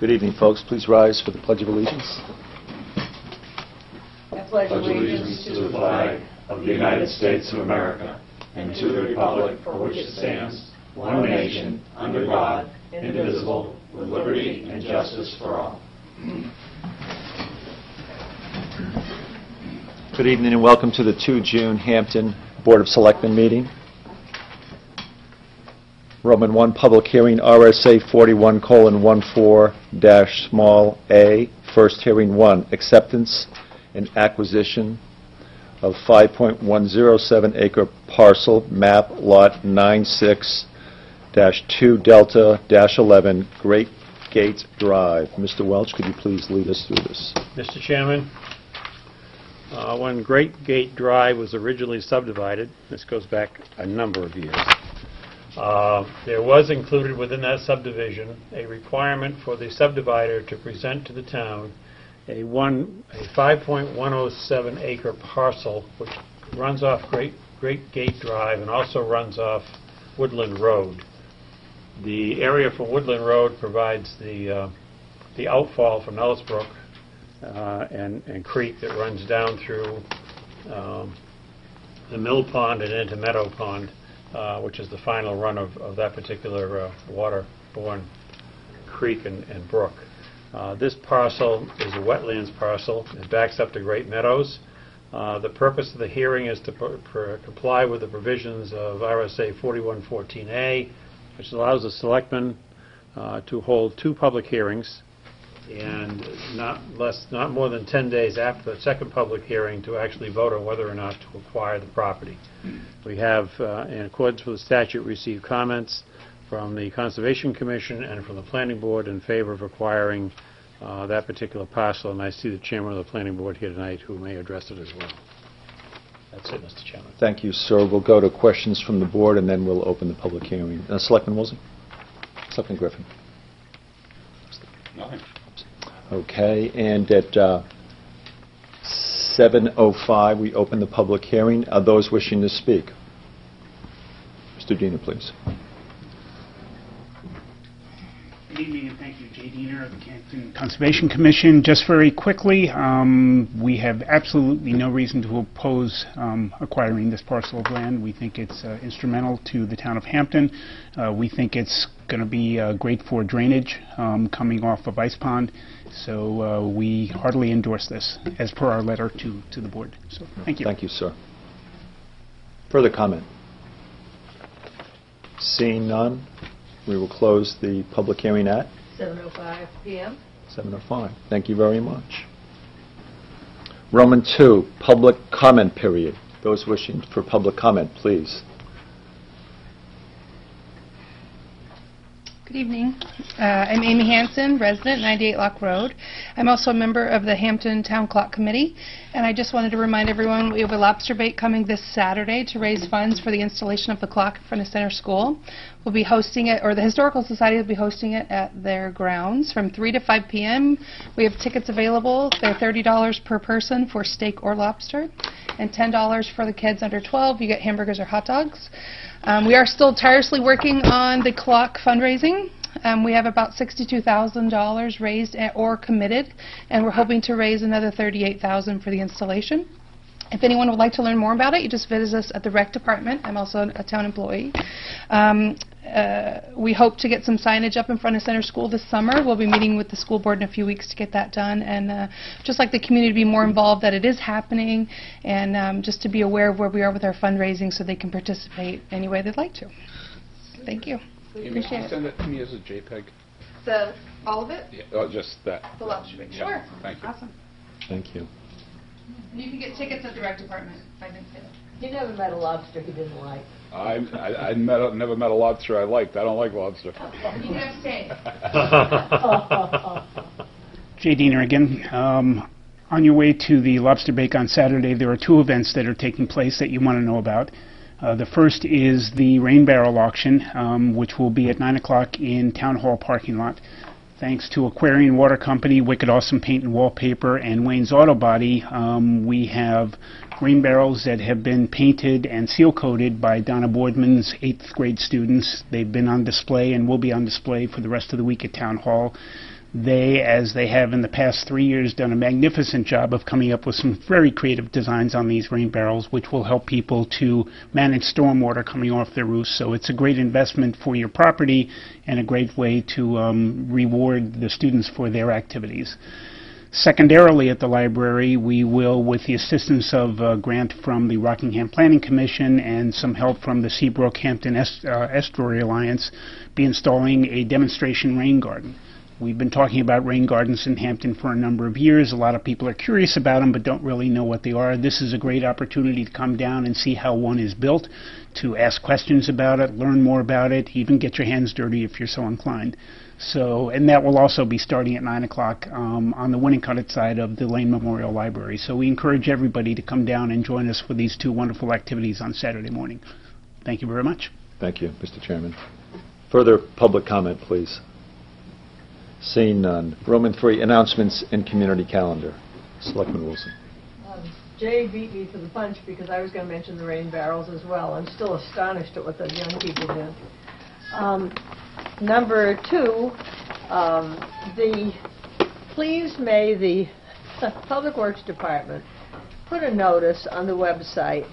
Good evening, folks. Please rise for the Pledge of Allegiance. I pledge allegiance to the flag of the United States of America and to the republic for which it stands, one nation, under God, indivisible, with liberty and justice for all. Good evening and welcome to the 2 June Hampton Board of Selectmen meeting. Roman 1, public hearing, RSA 41:14 dash small a, first hearing 1, acceptance and acquisition of 5.107 acre parcel, map lot 96 dash 2 Delta dash 11, Great Gate Drive. Mr. Welch, could you please lead us through this? Mr. Chairman, uh, when Great Gate Drive was originally subdivided, this goes back a number of years, uh, there was included within that subdivision a requirement for the subdivider to present to the town a one, a 5.107 acre parcel which runs off Great, Great Gate Drive and also runs off Woodland Road. The area for Woodland Road provides the, uh, the outfall from Nilus Brook uh, and, and creek that runs down through um, the Mill Pond and into Meadow Pond, uh, which is the final run of, of that particular uh, waterborne creek and, and brook. Uh, This parcel is a wetlands parcel. It backs up to Great Meadows. Uh, The purpose of the hearing is to comply with the provisions of RSA 4114A, which allows the selectmen uh, to hold two public hearings and not less, not more than 10 days after the second public hearing to actually vote on whether or not to acquire the property. We have, uh, in accordance with the statute, received comments from the Conservation Commission and from the Planning Board in favor of acquiring uh, that particular parcel, and I see the chairman of the Planning Board here tonight who may address it as well. That's it, Mr. Chairman. Thank you, sir. We'll go to questions from the board, and then we'll open the public hearing. Uh, Selectman Woolsey? Selectman Griffin? Nothing. Okay, and at uh, 7:05, we open the public hearing. Are those wishing to speak? Mr. Diener, please. Good evening, and thank you. Jay Diener of the Hampton Conservation Commission. Just very quickly, um, we have absolutely no reason to oppose um, acquiring this parcel of land. We think it's uh, instrumental to the town of Hampton. Uh, We think it's going to be uh, great for drainage um, coming off of Ice Pond, so uh, we heartily endorse this, as per our letter to to the board. So, thank you. Thank you, sir. Further comment? Seeing none, we will close the public hearing at 7:05 PM. 7:05. Thank you very much. Roman 2, public comment period. Those wishing for public comment, please. Good evening. Uh, I'm Amy Hanson, resident, 98 Locke Road. I'm also a member of the Hampton Town Clock Committee, and I just wanted to remind everyone, we have a lobster bait coming this Saturday to raise funds for the installation of the clock in front of Center School. We'll be hosting it, or the Historical Society will be hosting it at their grounds from 3 to 5 p.m. We have tickets available. They're $30 per person for steak or lobster, and $10 for the kids under 12. You get hamburgers or hot dogs. Um, we are still tirelessly working on the clock fundraising. Um, we have about $62,000 raised or committed, and we're hoping to raise another 38,000 for the installation. If anyone would like to learn more about it, you just visit us at the rec department. I'm also a town employee. Um, uh, we hope to get some signage up in front of Center School this summer. We'll be meeting with the school board in a few weeks to get that done, and uh, just like the community to be more involved that it is happening, and um, just to be aware of where we are with our fundraising so they can participate any way they'd like to. Thank you. Amy, can Appreciate you it. send it to me as a JPEG? The all of it? Yeah, oh, just that. The lobster bait. Yeah, Sure. Thank you. Awesome. Thank you. And you can get tickets at the rec department. If I didn't say that. He never met a lobster he didn't like. I, I, I met, a- never met a lobster I liked. I don't like lobster. You can have steak. Jay Diener again. Um, on your way to the Lobster Bake on Saturday, there are two events that are taking place that you want to know about. Uh, the first is the Rain Barrel Auction, um, which will be at 9 o'clock in Town Hall parking lot. Thanks to Aquarian Water Company, Wicked Awesome Paint and Wallpaper, and Wayne's Auto Body, um, we have rain barrels that have been painted and seal coated by Donna Boardman's eighth grade students. They've been on display and will be on display for the rest of the week at Town Hall. They, as they have in the past three years, done a magnificent job of coming up with some very creative designs on these rain barrels, which will help people to manage stormwater coming off their roofs. So it's a great investment for your property and a great way to um, reward the students for their activities. Secondarily, at the library, we will, with the assistance of a grant from the Rockingham Planning Commission and some help from the Seabrook Hampton Est- uh, Estuary Alliance, be installing a demonstration rain garden. We've been talking about rain gardens in Hampton for a number of years. A lot of people are curious about them but don't really know what they are. This is a great opportunity to come down and see how one is built, to ask questions about it, learn more about it, even get your hands dirty if you're so inclined. So, and that will also be starting at 9 o'clock um, on the Winnacunnet side of the Lane Memorial Library. So we encourage everybody to come down and join us for these two wonderful activities on Saturday morning. Thank you very much. Thank you, Mr. Chairman. Further public comment, please. Seeing none. Roman 3, announcements and community calendar. Selectman Wilson. Um, Jay beat me to the punch because I was going to mention the rain barrels as well. I'm still astonished at what the young people did. Um, Number two, um, the, please may the Public Works Department put a notice on the website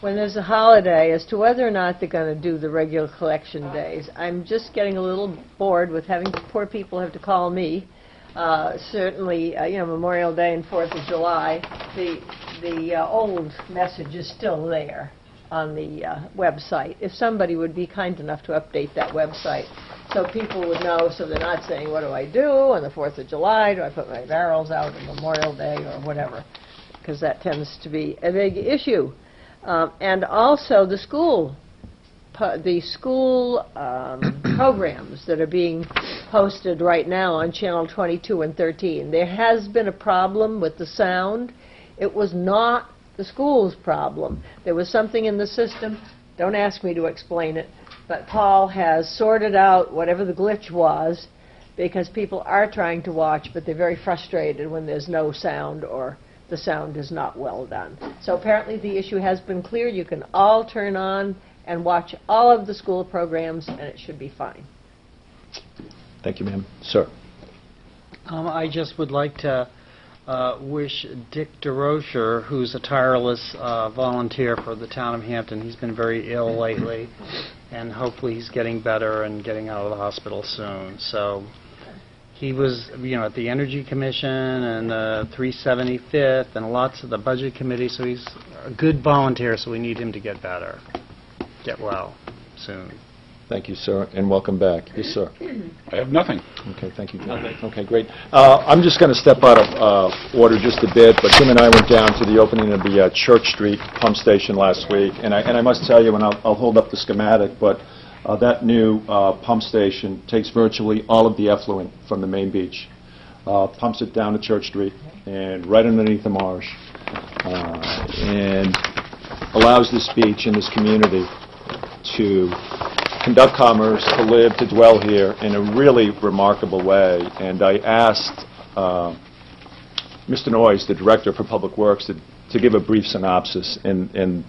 when there's a holiday as to whether or not they're going to do the regular collection days. I'm just getting a little bored with having poor people have to call me. Uh, certainly, uh, you know, Memorial Day and Fourth of July, the the uh, old message is still there on the uh, website. If somebody would be kind enough to update that website so people would know, so they're not saying, what do I do on the 4th of July? Do I put my barrels out on Memorial Day or whatever? Because that tends to be a big issue. Um, and also the school, the school um, programs that are being posted right now on Channel 22 and 13. There has been a problem with the sound. It was not the school's problem. There was something in the system. Don't ask me to explain it. But Paul has sorted out whatever the glitch was because people are trying to watch, but they're very frustrated when there's no sound or the sound is not well done. So apparently the issue has been cleared. You can all turn on and watch all of the school programs, and it should be fine. Thank you, ma'am. Sir. Um, I just would like to uh, wish Dick DeRocher, who's a tireless uh, volunteer for the town of Hampton, he's been very ill lately, and hopefully he's getting better and getting out of the hospital soon. So he was, you know, at the Energy Commission and the 375th and lots of the Budget Committee, so he's a good volunteer, so we need him to get better, get well soon. Thank you, sir, and welcome back. Yes, sir. I have nothing. Okay, thank you, Jim. Okay, great. Uh, I'm just going to step out of uh, order just a bit, but Jim and I went down to the opening of the uh, Church Street pump station last week, and I and I must tell you, and I'll I'll hold up the schematic, but uh, that new uh, pump station takes virtually all of the effluent from the main beach, uh, pumps it down to Church Street, and right underneath the marsh, uh, and allows this beach and this community to conduct commerce, to live, to dwell here in a really remarkable way. And I asked uh, Mr. Noyes, the Director for Public Works, to to give a brief synopsis. And and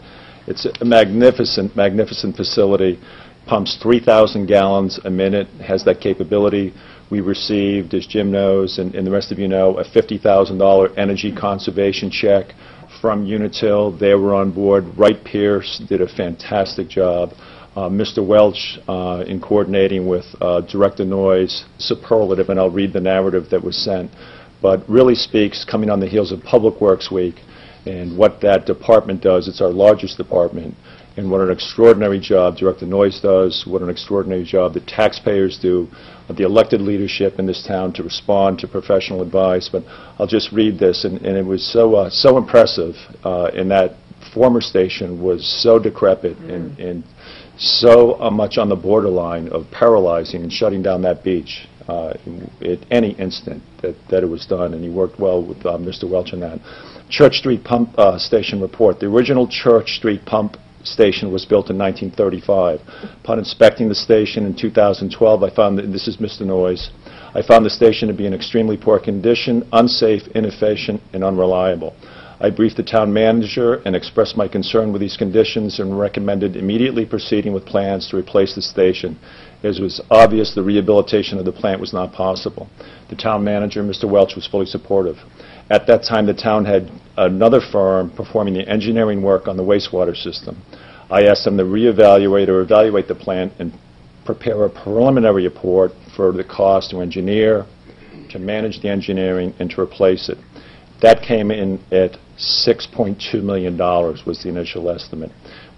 it's a magnificent, magnificent facility, pumps 3,000 gallons a minute, has that capability. We received, as Jim knows and and the rest of you know, a $50,000 energy conservation check from Unitil. They were on board. Wright Pierce did a fantastic job. Uh, Mr. Welch, uh, in coordinating with uh, Director Noyes, superlative, and I'll read the narrative that was sent, but really speaks, coming on the heels of Public Works Week, and what that department does. It's our largest department, and what an extraordinary job Director Noyes does, what an extraordinary job the taxpayers do, uh, the elected leadership in this town to respond to professional advice. But I'll just read this, and, and it was so uh, so impressive uh, in that former station was so decrepit and, and so uh, much on the borderline of paralyzing and shutting down that beach uh, at any instant that, that it was done, and he worked well with uh, Mr. Welch on that. Church Street Pump uh, Station report. The original Church Street Pump Station was built in 1935. Upon inspecting the station in 2012, I found that, this is Mr. Noyes, I found the station to be in extremely poor condition, unsafe, inefficient, and unreliable. I briefed the town manager and expressed my concern with these conditions and recommended immediately proceeding with plans to replace the station, as was obvious the rehabilitation of the plant was not possible. The town manager, Mr. Welch, was fully supportive. At that time, the town had another firm performing the engineering work on the wastewater system. I asked them to reevaluate or evaluate the plant and prepare a preliminary report for the cost to engineer, to manage the engineering, and to replace it. That came in at $6.2 million was the initial estimate.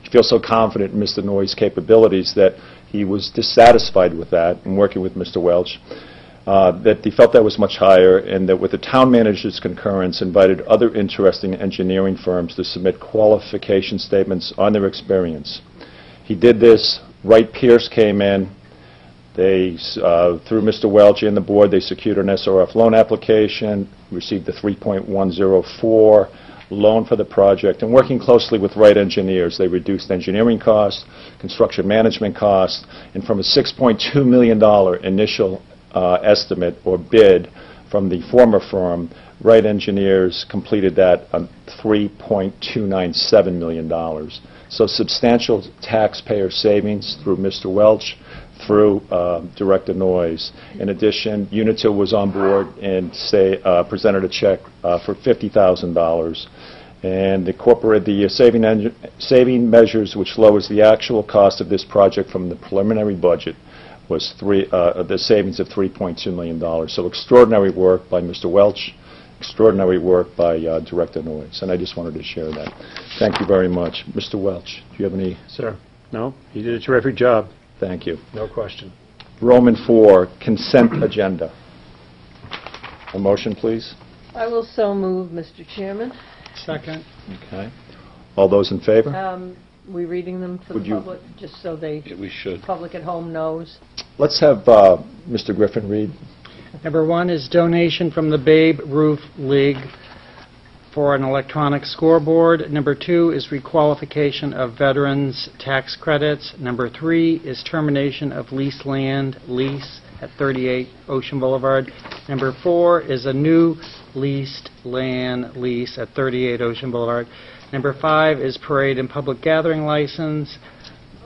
I feel so confident in Mr. Noyes' capabilities that he was dissatisfied with that and working with Mr. Welch, uh, that he felt that was much higher, and that with the town manager's concurrence, invited other interesting engineering firms to submit qualification statements on their experience. He did this. Wright Pierce came in. They, uh, through Mr. Welch and the board, they secured an SRF loan application, received the 3.104 loan for the project, and working closely with Wright engineers, they reduced engineering costs, construction management costs, and from a $6.2 million initial uh, estimate or bid from the former firm, Wright engineers completed that on $3.297 million. So substantial taxpayer savings through Mr. Welch, through uh, Director Noyes. In addition, Unitil was on board and say, uh, presented a check uh, for $50,000 and incorporated the saving, engi- saving measures which lowers the actual cost of this project from the preliminary budget was three, uh, the savings of $3.2 million. So extraordinary work by Mr. Welch, extraordinary work by uh, Director Noyes, and I just wanted to share that. Thank you very much. Mr. Welch, do you have any? Sir? No? You did a terrific job, Thank you. no question. Roman 4, consent agenda. A motion, please? I will so move, Mr. Chairman. Second. Okay. All those in favor? Um, We reading them for Would the you- public, just so they, We should. public at home knows? Let's have uh, Mr. Griffin read. Number one is donation from the Babe Ruth League for an electronic scoreboard. Number two is requalification of veterans' tax credits. Number three is termination of leased land lease at 38 Ocean Boulevard. Number four is a new leased land lease at 38 Ocean Boulevard. Number five is parade and public gathering license.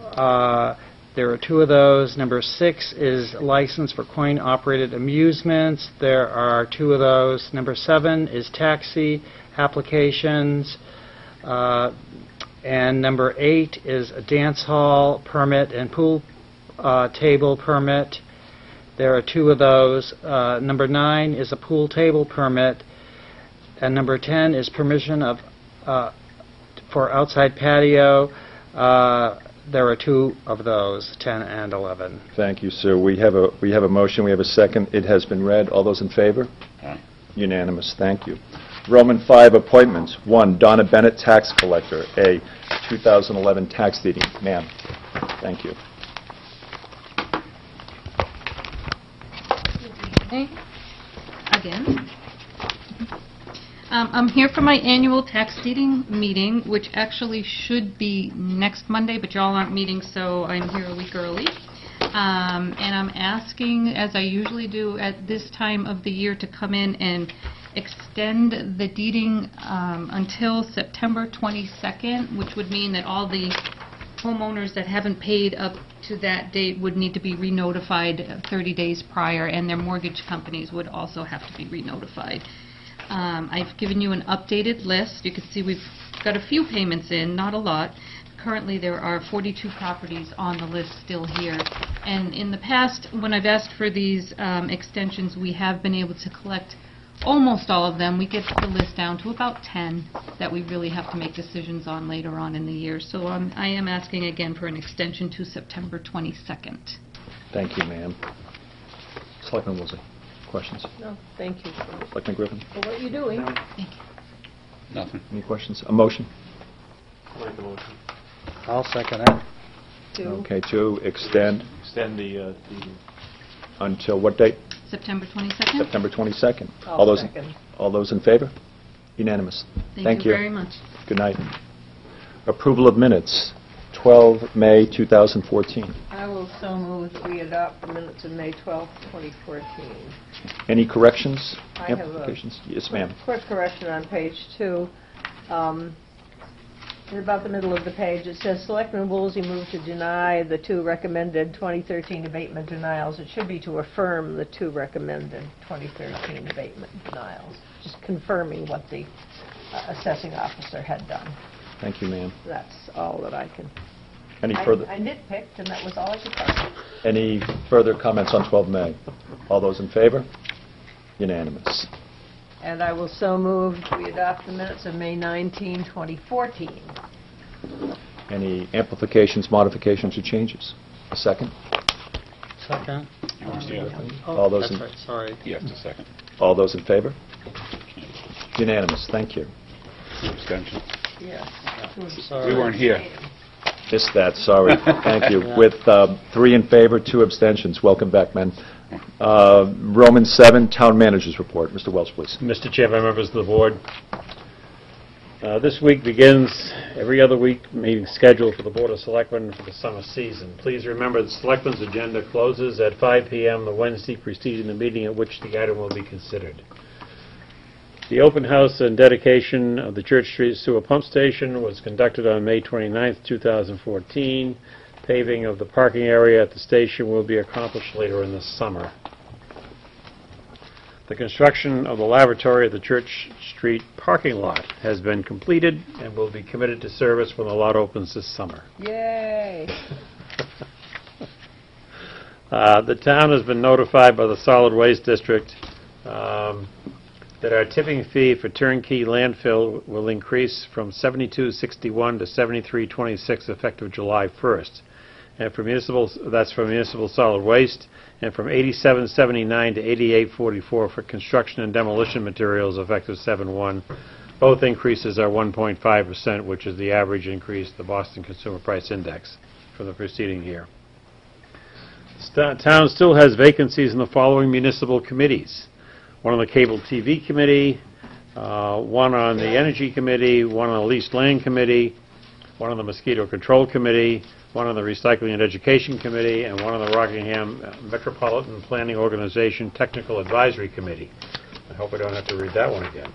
Uh, There are two of those. Number six is license for coin-operated amusements. There are two of those. Number seven is taxi applications. Uh, And number eight is a dance hall permit and pool uh, table permit. There are two of those. Uh, Number nine is a pool table permit. And number 10 is permission of, uh, for outside patio. There are two of those, 10 and 11. Thank you, sir. We have a, we have a motion, we have a second. It has been read. All those in favor? Unanimous, thank you. Roman 5, appointments. One, Donna Bennett, tax collector. A, 2011 tax deeding. Ma'am, thank you. Okay. Again. Um, I'm here for my annual tax deeding meeting, which actually should be next Monday, but y'all aren't meeting, so I'm here a week early. Um, And I'm asking, as I usually do at this time of the year, to come in and extend the deeding um, until September 22nd, which would mean that all the homeowners that haven't paid up to that date would need to be re-notified 30 days prior, and their mortgage companies would also have to be re-notified. Um, I've given you an updated list. You can see we've got a few payments in, not a lot. Currently, there are 42 properties on the list still here. And in the past, when I've asked for these um, extensions, we have been able to collect almost all of them. We get the list down to about 10 that we really have to make decisions on later on in the year. So um, I am asking again for an extension to September 22nd. Thank you, ma'am. Selectman Woolsey, questions? No, thank you for Selectman Griffin, for what you're doing. Nothing. any questions? A motion? I'll second that. to- Okay, to extend Extend the, uh, the until what date? September 22nd? September 22nd. I'll All those, second. all those in favor? Unanimous. Thank you very much. Good night. Approval of minutes, 12 May 2014. I will so move that we adopt the minutes of May 12th, 2014. Any corrections? I have a- Amplifications? Yes, ma'am. Quick correction on page two. um, in about the middle of the page, it says, "Selectman Woolsey moved to deny the two recommended 2013 abatement denials." It should be to affirm the two recommended 2013 abatement denials, just confirming what the uh, assessing officer had done. Thank you, ma'am. That's all that I can... Any I further, I nitpicked, and that was all I could tell you. any further comments on 12 May? All those in favor? Unanimous. And I will so move we adopt the minutes of May 19, 2014. Any amplifications, modifications, or changes? A second? Second? Oh, All those That's in- right, sorry. Yes, a second. All those in favor? Unanimous, thank you. Abstention. Yes. Sorry. We weren't here. Missed that, sorry. Thank you. With um, three in favor, two abstentions. Welcome back, men. Uh, Roman 7, Town Managers Report. Mr. Welch, please. Mr. Chairman, members of the board, uh, this week begins every other week meeting scheduled for the Board of Selectmen for the summer season. Please remember, the Selectmen's agenda closes at 5 PM the Wednesday preceding the meeting at which the item will be considered. The open house and dedication of the Church Street Sewer Pump Station was conducted on May 29th, 2014. Paving of the parking area at the station will be accomplished later in the summer. The construction of the lavatory at the Church Street parking lot has been completed and will be committed to service when the lot opens this summer. Yay! Uh, The town has been notified by the Solid Waste District um, that our tipping fee for turnkey landfill will increase from 72.61 to 73.26 effective July 1st. And for municipal, that's for municipal solid waste, and from 87.79 to 88.44 for construction and demolition materials effective 7/1. Both increases are 1.5%, which is the average increase, the Boston Consumer Price Index, for the preceding year. Sta- Town still has vacancies in the following municipal committees. One on the Cable TV Committee, uh, one on the Energy Committee, one on the Leased Land Committee, one on the Mosquito Control Committee, one on the Recycling and Education Committee, and one on the Rockingham Metropolitan Planning Organization Technical Advisory Committee. I hope I don't have to read that one again.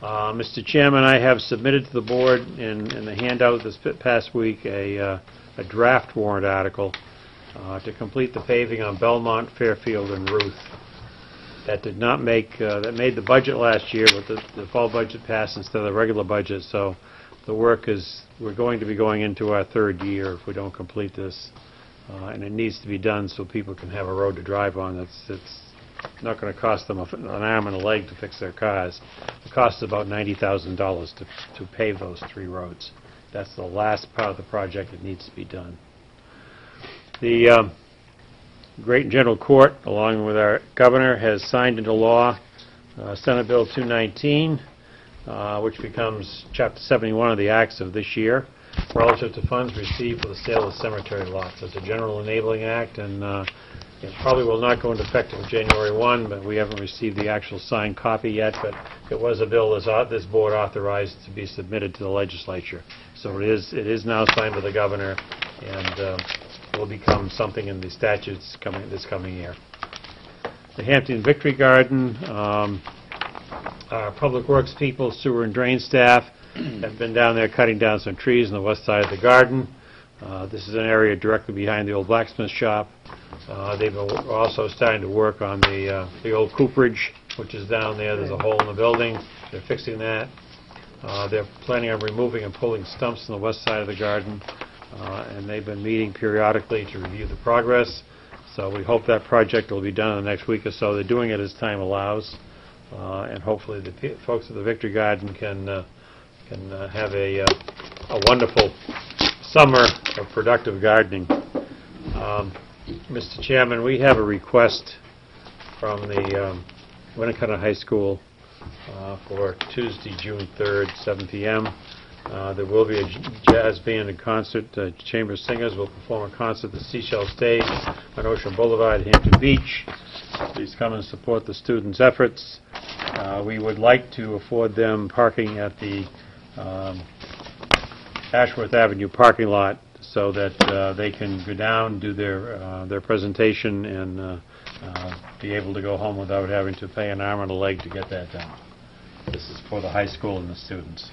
Uh, Mr. Chairman, I have submitted to the board in in the handout this past week a uh, a draft warrant article uh, to complete the paving on Belmont, Fairfield, and Ruth. That did not make, uh, that made the budget last year, but the the fall budget passed instead of the regular budget, so the work is, we're going to be going into our third year if we don't complete this, Uh, and it needs to be done so people can have a road to drive on that's, that's not going to cost them an arm and a leg to fix their cars. It costs about $90,000 to to pave those three roads. That's the last part of the project that needs to be done. The um, Great and General Court, along with our governor, has signed into law uh, Senate Bill 219, uh, which becomes Chapter 71 of the Acts of this year, relative to funds received for the sale of cemetery lots. It's a general enabling act, and uh, it probably will not go into effect until January 1, but we haven't received the actual signed copy yet, but it was a bill this this board authorized to be submitted to the legislature. So it is, it is now signed by the governor, and uh, will become something in the statutes coming, this coming year. The Hampton Victory Garden, um, our Public Works people, sewer and drain staff, have been down there cutting down some trees on the west side of the garden. Uh, This is an area directly behind the old blacksmith shop. Uh, They've been also starting to work on the, uh, the old cooperage, which is down there. There's a hole in the building. They're fixing that. Uh, They're planning on removing and pulling stumps on the west side of the garden, and they've been meeting periodically to review the progress. So we hope that project will be done in the next week or so. They're doing it as time allows, uh, and hopefully the folks at the Victory Garden can, uh, can uh, have a, uh, a wonderful summer of productive gardening. Um, Mr. Chairman, we have a request from the um, Winnacunnet High School uh, for Tuesday, June 3rd, 7 p.m. Uh, There will be a jazz band and concert. Uh, Chamber Singers will perform a concert at the Seashell Stage on Ocean Boulevard, Hampton Beach. Please come and support the students' efforts. Uh, We would like to afford them parking at the um, Ashworth Avenue parking lot so that uh, they can go down, do their, uh, their presentation, and be able to go home without having to pay an arm and a leg to get that done. This is for the high school and the students.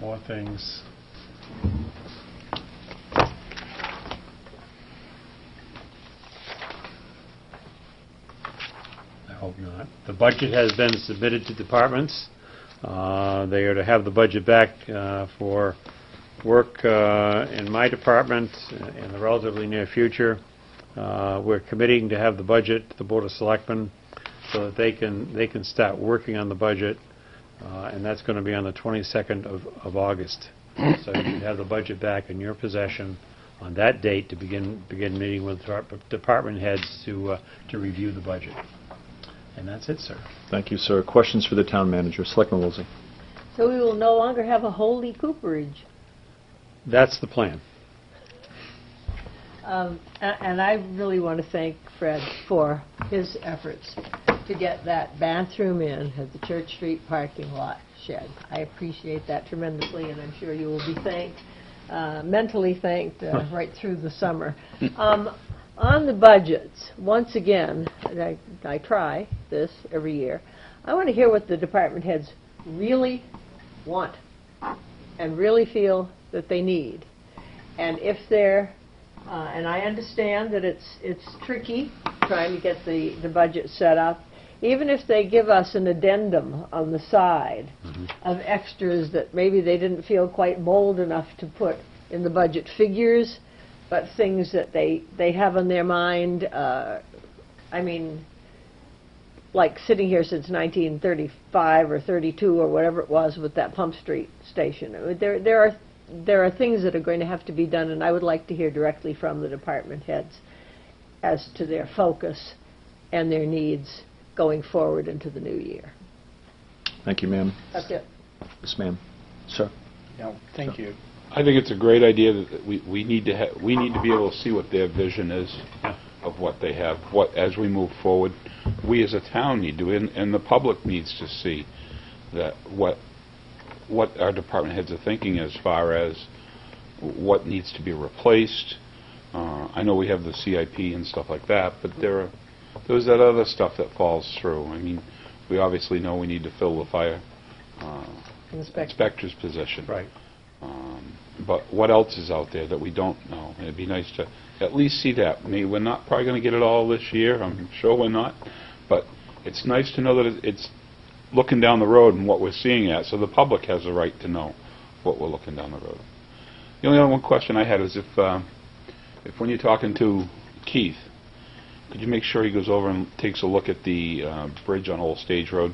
More things. I hope not. The budget has been submitted to departments. Uh, They are to have the budget back uh, for work uh, in my department in the relatively near future. Uh, We're committing to have the budget, to the Board of Selectmen, so that they can, they can start working on the budget, uh, and that's going to be on the 22nd of of August. So you have the budget back in your possession on that date to begin, begin meeting with depart- department heads to, uh, to review the budget. And that's it, sir. Thank you, sir. Questions for the town manager? Selectman Woolsey. So we will no longer have a holy cooperage. That's the plan. Um, And I really want to thank Fred for his efforts to get that bathroom in at the Church Street parking lot shed. I appreciate that tremendously, and I'm sure you will be thanked, uh, mentally thanked, uh, right through the summer. Um, On the budgets, once again, I I try this every year, I want to hear what the department heads really want and really feel that they need. And if they're uh, And I understand that it's, it's tricky trying to get the, the budget set up. Even if they give us an addendum on the side of extras that maybe they didn't feel quite bold enough to put in the budget figures, but things that they, they have on their mind, uh, I mean, like sitting here since 1935 or 32 or whatever it was with that Pump Street station. Uh, There, there are there are things that are going to have to be done, and I would like to hear directly from the department heads as to their focus and their needs going forward into the new year. Thank you, ma'am. That's it. Yes, ma'am. Sir? No, thank you. I think it's a great idea that we, we need to ha, we need to be able to see what their vision is of what they have, what, as we move forward, we as a town need to, and, and the public needs to see that what, what our department heads are thinking as far as what needs to be replaced. Uh, I know we have the CIP and stuff like that, but there are, there's that other stuff that falls through. I mean, we obviously know we need to fill the fire uh, Inspector. inspector's position. Right. Um, But what else is out there that we don't know? It'd be nice to at least see that. I mean, we're not probably going to get it all this year, I'm sure we're not, but it's nice to know that it- it's looking down the road and what we're seeing at, so the public has a right to know what we're looking down the road. The only other one question I had is if, uh, if when you're talking to Keith, could you make sure he goes over and takes a look at the uh, bridge on Old Stage Road,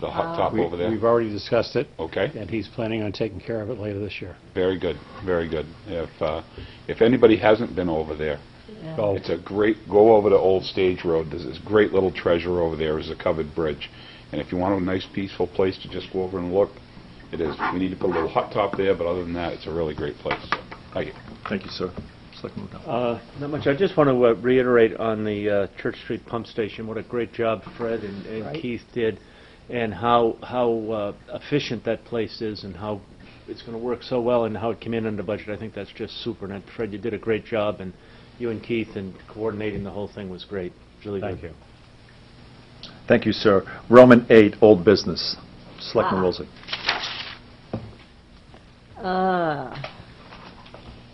the hot top We- over there? We've already discussed it, Okay? and he's planning on taking care of it later this year. Very good, very good. If, uh, if anybody hasn't been over there, Go. it's a great, go over to Old Stage Road. There's this great little treasure over there is a covered bridge. And if you want a nice peaceful place to just go over and look, it is. We need to put a little hot top there, but other than that, it's a really great place. Thank you. Thank you, sir. Selectman McDowell. Uh, Not much. I just want to uh, reiterate on the uh, Church Street Pump Station, what a great job Fred and and Right. Keith did, and how how uh, efficient that place is, and how it's going to work so well, and how it came in under budget. I think that's just super. And Fred, you did a great job, and you and Keith and coordinating the whole thing was great. Really Thank good. you. Thank you, sir. Roman 8, old business. Selectman Ah. Woolsey. Ah,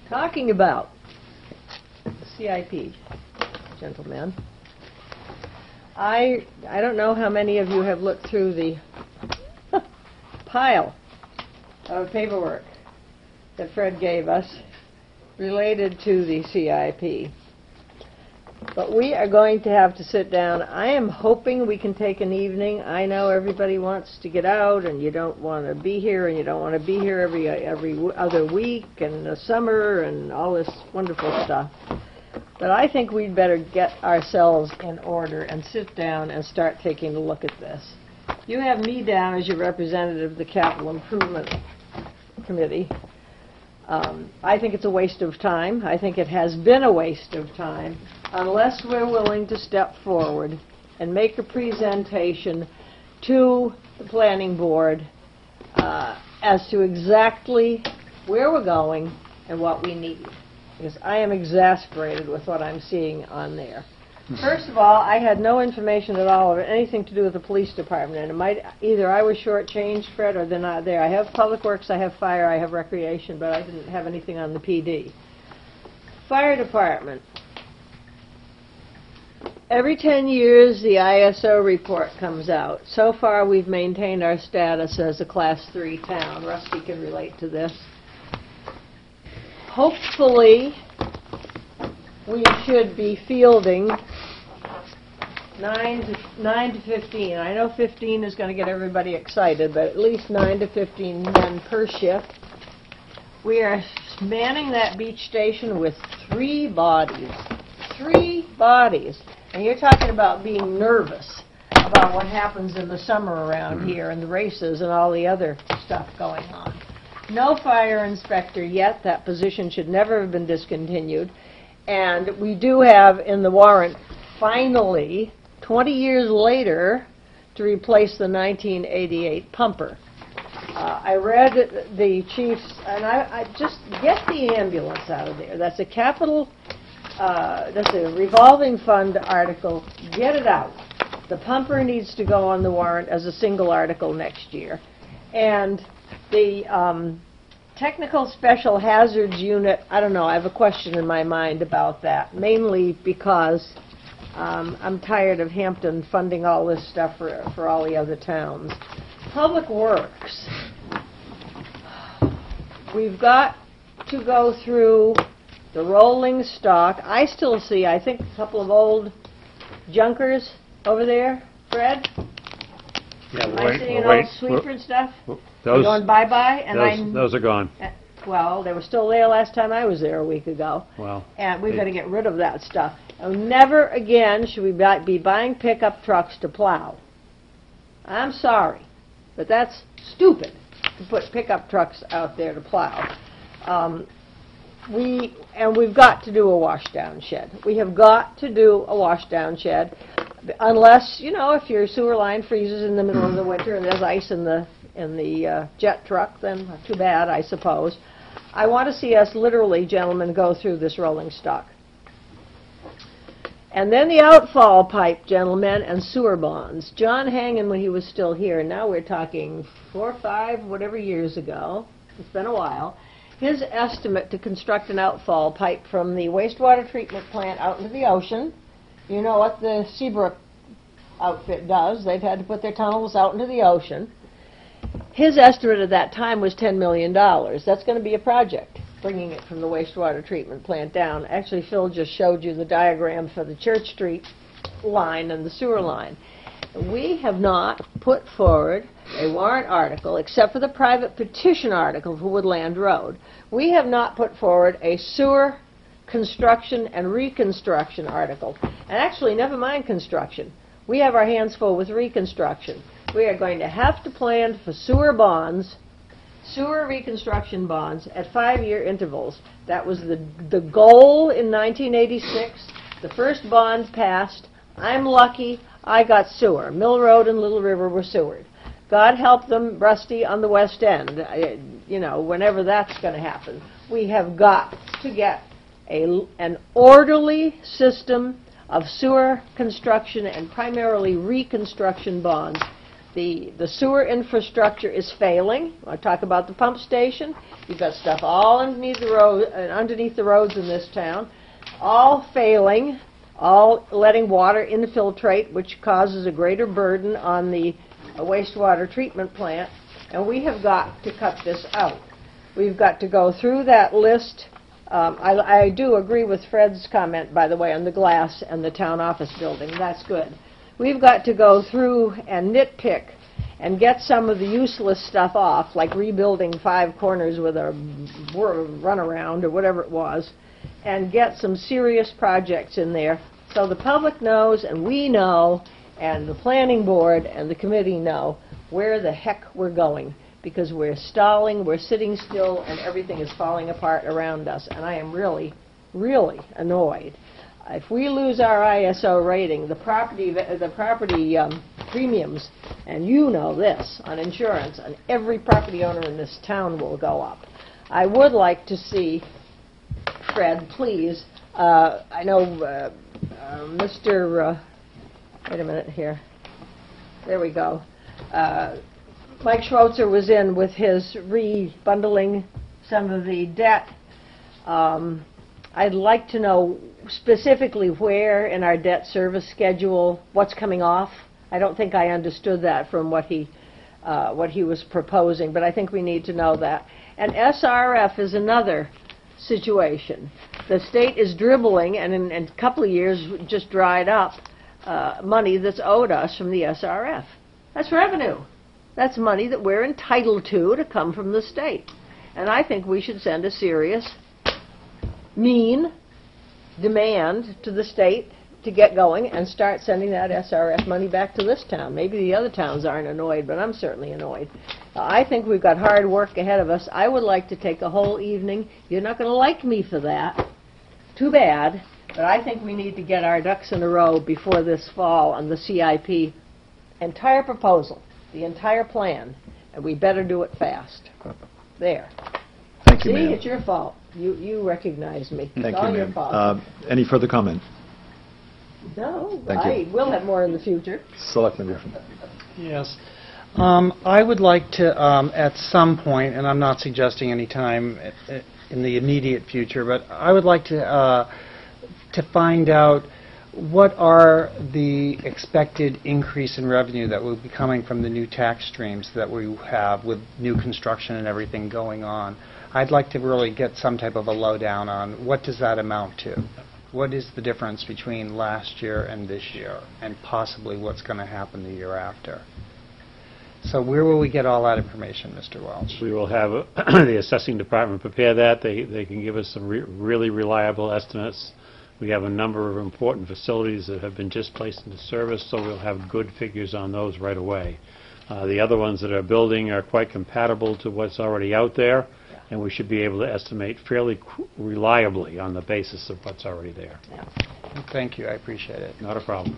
talking about CIP, gentlemen. I, I don't know how many of you have looked through the pile of paperwork that Fred gave us related to the CIP. But we are going to have to sit down. I am hoping we can take an evening. I know everybody wants to get out, and you don't want to be here, and you don't want to be here every every other week, and the summer, and all this wonderful stuff. But I think we'd better get ourselves in order and sit down and start taking a look at this. You have me down as your representative of the Capital Improvement Committee. Um, I think it's a waste of time. I think it has been a waste of time unless we're willing to step forward and make a presentation to the planning board uh, as to exactly where we're going and what we need. Because I am exasperated with what I'm seeing on there. Hmm. First of all, I had no information at all of anything to do with the police department, and it might, either I was shortchanged, Fred, or they're not there. I have Public Works, I have Fire, I have Recreation, but I didn't have anything on the PD. Fire department. Every 10 years, the ISO report comes out. So far, we've maintained our status as a Class 3 town. Rusty can relate to this. Hopefully, we should be fielding nine to, nine to 15. I know 15 is going to get everybody excited, but at least nine to 15 men per shift. We are manning that beach station with three bodies. Three bodies. And you're talking about being nervous about what happens in the summer around mm-hmm. here and the races and all the other stuff going on. No fire inspector yet. That position should never have been discontinued. And we do have in the warrant, finally, 20 years later, to replace the 1988 pumper. Uh, I read the chief's, and I, I just get the ambulance out of there. That's a capital, uh, that's a revolving fund article. Get it out. The pumper needs to go on the warrant as a single article next year. And the um, technical special hazards unit, I don't know, I have a question in my mind about that, mainly because um, I'm tired of Hampton funding all this stuff for, for all the other towns. Public Works. We've got to go through the rolling stock. I still see, I think, a couple of old junkers over there. Fred? Yeah, Am we're I wait- seeing we're an old sweeper and stuff? we're- Those, Going bye-bye? And I, those those are gone. well, they were still there last time I was there a week ago. Well, And we've They- got to get rid of that stuff. And never again should we bu- be buying pickup trucks to plow. I'm sorry, but that's stupid to put pickup trucks out there to plow. Um, we and we've got to do a washdown shed. We have got to do a washdown shed, unless you know if your sewer line freezes in the middle of the winter and there's ice in the in the uh, jet truck. Then too bad, I suppose. I want to see us literally, gentlemen, go through this rolling stock. And then the outfall pipe, gentlemen, and sewer bonds. John Hangen, when he was still here, now we're talking four, five, whatever years ago, it's been a while, his estimate to construct an outfall pipe from the wastewater treatment plant out into the ocean, you know what the Seabrook outfit does, they've had to put their tunnels out into the ocean. His estimate at that time was $10 million. That's going to be a project, bringing it from the wastewater treatment plant down. Actually, Phil just showed you the diagram for the Church Street line and the sewer line. We have not put forward a warrant article, except for the private petition article for Woodland Road. We have not put forward a sewer construction and reconstruction article. And actually, never mind construction. We have our hands full with reconstruction. We are going to have to plan for sewer bonds, sewer reconstruction bonds at five-year intervals. That was the, the goal in 1986. The first bond passed. I'm lucky I got sewer. Mill Road and Little River were sewered. God help them, Rusty, on the west end. I- You know, whenever that's going to happen. We have got to get a, an orderly system of sewer construction and primarily reconstruction bonds. The, the sewer infrastructure is failing. I talk about the pump station. You've got stuff all underneath the road, uh, underneath the roads in this town, all failing, all letting water infiltrate, which causes a greater burden on the uh, wastewater treatment plant. And we have got to cut this out. We've got to go through that list. Um, I, I do agree with Fred's comment, by the way, on the glass and the town office building. That's good. We've got to go through and nitpick and get some of the useless stuff off, like rebuilding five corners with a runaround or whatever it was, and get some serious projects in there so the public knows and we know and the planning board and the committee know where the heck we're going because we're stalling, we're sitting still, and everything is falling apart around us. And I am really, really annoyed. If we lose our ISO rating, the property, the property um, premiums, and you know this, on insurance, and every property owner in this town will go up. I would like to see, Fred, please, uh, I know uh, uh, Mr., uh, wait a minute here. There we go. Uh, Mike Schroetzer was in with his rebundling some of the debt. Um, I'd like to know specifically where in our debt service schedule, what's coming off. I don't think I understood that from what he, uh, what he was proposing, but I think we need to know that. And SRF is another situation. The state is dribbling, and in in a couple of years, just dried up, uh, money that's owed us from the SRF. That's revenue. That's money that we're entitled to to come from the state. And I think we should send a serious, mean demand to the state to get going and start sending that SRF money back to this town. Maybe the other towns aren't annoyed, but I'm certainly annoyed. Uh, I think we've got hard work ahead of us. I would like to take a whole evening. You're not going to like me for that. Too bad. But I think we need to get our ducks in a row before this fall on the CIP entire proposal, the entire plan, and we better do it fast. There. Thank you, See, ma'am. it's your fault. You, you recognize me. It's Thank all you, your ma'am. fault. Uh, Any further comment? No, thank you. I will have more in the future. Selectman Griffin. Yes. Um, I would like to, um, at some point, and I'm not suggesting any time uh, in the immediate future, but I would like to, uh, to find out what are the expected increase in revenue that will be coming from the new tax streams that we have with new construction and everything going on. I'd like to really get some type of a lowdown on what does that amount to? What is the difference between last year and this year, and possibly what's going to happen the year after? So where will we get all that information, Mr. Welch? We will have uh, the assessing department prepare that. They, they can give us some re- really reliable estimates. We have a number of important facilities that have been just placed into service, so we'll have good figures on those right away. Uh, The other ones that are building are quite compatible to what's already out there, and we should be able to estimate fairly qu- reliably on the basis of what's already there. Yeah. Thank you, I appreciate it. Not a problem.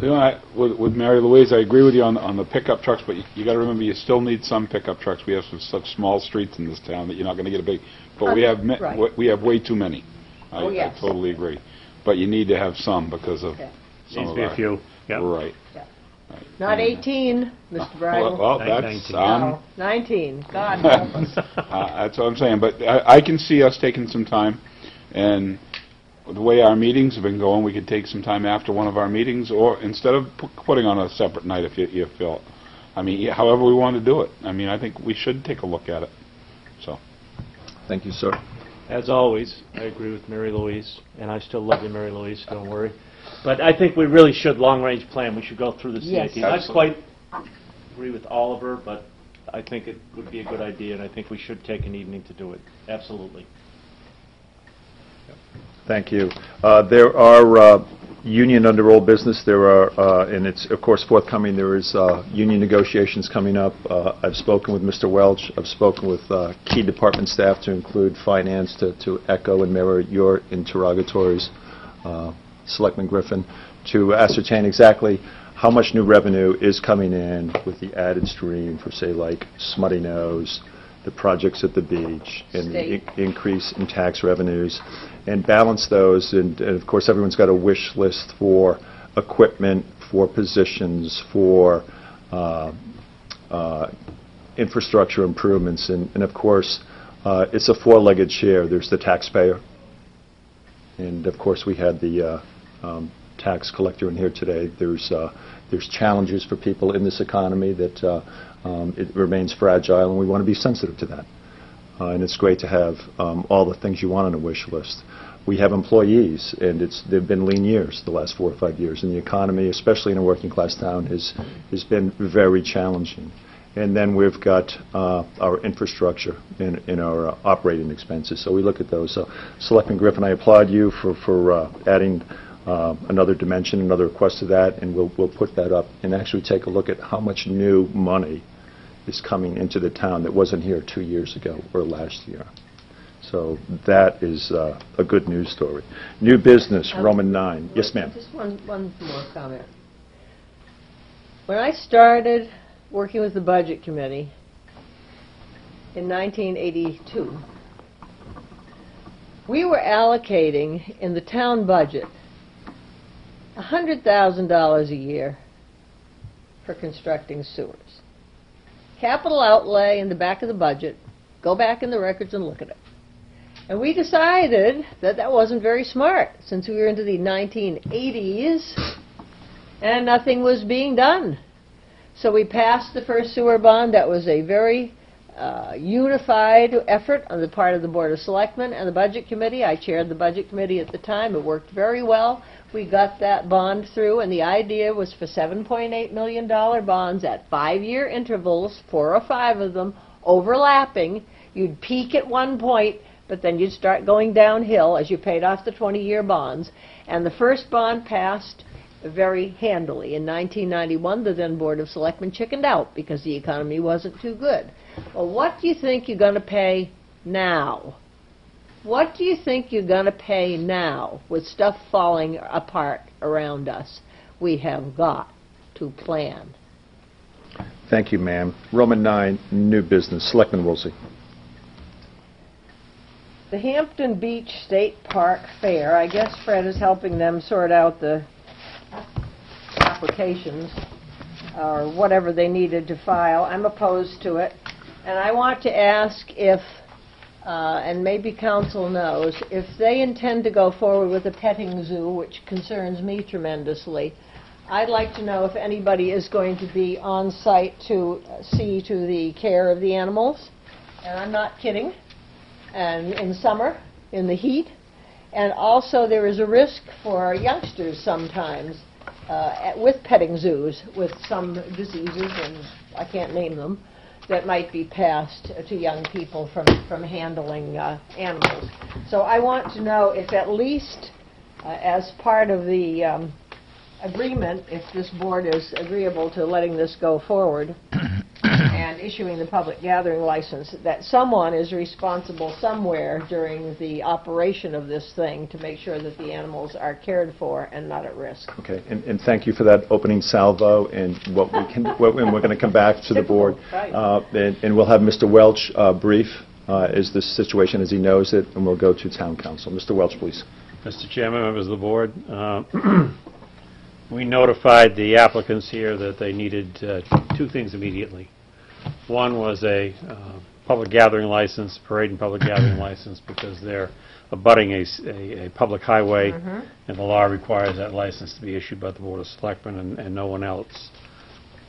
You know, I- with with Mary Louise, I agree with you on on the pickup trucks, but you- you got to remember, you still need some pickup trucks. We have some such small streets in this town that you're not going to get a big, but we have, ma- Right. we- we have way too many. I- Oh, yes. I totally agree. But you need to have some because of Okay. some Needs of to be a few, yeah. Right. Yeah. Right. Not uh, 18, Mr. Well, Bridle. well, Nin- that's, 19. um, No, 19. God help us. Uh, That's what I'm saying, but I I can see us taking some time, and the way our meetings have been going, we could take some time after one of our meetings, or instead of pu- putting on a separate night if you you feel, I mean, yeah, however we want to do it. I mean, I think we should take a look at it, so. Thank you, sir. As always, I agree with Mary Louise, and I still love you, Mary Louise, don't worry. But I think we really should, long-range plan, we should go through the Yes. CIP. Not Absolutely. quite agree with Oliver, but I think it would be a good idea, and I think we should take an evening to do it. Absolutely. Thank you. Uh, There are uh, union under old business, there are, uh, and it's, of course, forthcoming, there is uh, union negotiations coming up. Uh, I've spoken with Mr. Welch, I've spoken with uh, key department staff to include finance, to to echo and mirror your interrogatories, uh, Selectman Griffin, to ascertain exactly how much new revenue is coming in with the added stream for, say, like Smuttynose, the projects at the beach, and the State. in- increase in tax revenues, and balance those. And and of course, everyone's got a wish list for equipment, for positions, for uh, uh, infrastructure improvements. And and of course, uh, it's a four-legged chair. There's the taxpayer, and of course, we had the uh, um, tax collector in here today. There's uh, there's challenges for people in this economy that uh, um, it remains fragile, and we want to be sensitive to that. Uh, and it's great to have um, all the things you want on a wish list. We have employees, and it's they've been lean years the last four or five years, and the economy, especially in a working class town, has has been very challenging. And then we've got uh, our infrastructure in, in our uh, operating expenses. So we look at those. So, Selectman Griffin, I applaud you for for uh, adding uh, another dimension, another request to that, and we'll we'll put that up and actually take a look at how much new money is coming into the town that wasn't here two years ago or last year. So that is uh, a good news story. New business, Um, Roman 9. Yes, ma'am. Just one, one more comment. When I started working with the Budget Committee in 1982, we were allocating in the town budget $100,000 a year for constructing sewers. Capital outlay in the back of the budget, go back in the records and look at it. And we decided that that wasn't very smart since we were into the 1980s and nothing was being done. So we passed the first sewer bond. That was a very uh, unified effort on the part of the Board of Selectmen and the Budget Committee. I chaired the Budget Committee at the time. It worked very well. We got that bond through, and the idea was for $7.8 million bonds at five-year intervals, four or five of them, overlapping. You'd peak at one point, but then you'd start going downhill as you paid off the 20-year bonds. And the first bond passed very handily. In 1991, the then Board of Selectmen chickened out because the economy wasn't too good. Well, what do you think you're going to pay now? What do you think you're going to pay now with stuff falling apart around us? We have got to plan. Thank you, ma'am. Roman 9, new business. Selectman Woolsey. The Hampton Beach State Park Fair, I guess Fred is helping them sort out the applications or whatever they needed to file. I'm opposed to it. And I want to ask if, uh, and maybe counsel knows, if they intend to go forward with a petting zoo, which concerns me tremendously, I'd like to know if anybody is going to be on site to see to the care of the animals. And I'm not kidding. And in summer, in the heat. And also, there is a risk for youngsters sometimes uh, at- with petting zoos with some diseases, and I can't name them, that might be passed to young people from, from handling uh, animals. So I want to know if at least, uh, as part of the um, agreement, if this board is agreeable to letting this go forward and issuing the public gathering license, that someone is responsible somewhere during the operation of this thing to make sure that the animals are cared for and not at risk. Okay, and, and thank you for that opening salvo, and what we can, what- and we're going to come back to the board. Right. Uh, And and we'll have Mr. Welch uh, brief, uh, is the situation as he knows it, and we'll go to town counsel. Mr. Welch, please. Mr. Chairman, members of the board, uh, we notified the applicants here that they needed uh, two things immediately. One was a uh, public gathering license, parade and public gathering license, because they're abutting a s- a a public highway, and the law requires that license to be issued by the Board of Selectmen and and no one else.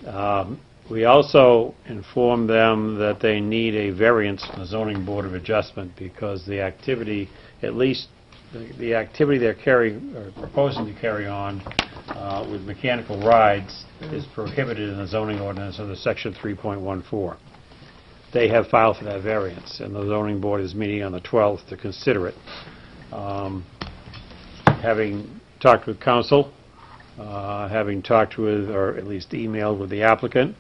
Um, We also informed them that they need a variance from the zoning board of adjustment because the activity, at least the- activity they're carrying, or proposing to carry on uh, with mechanical rides is prohibited in the zoning ordinance under section 3.14. They have filed for that variance, and the zoning board is meeting on the 12th to consider it. Um, Having talked with counsel, uh, having talked with, or at least emailed with the applicant,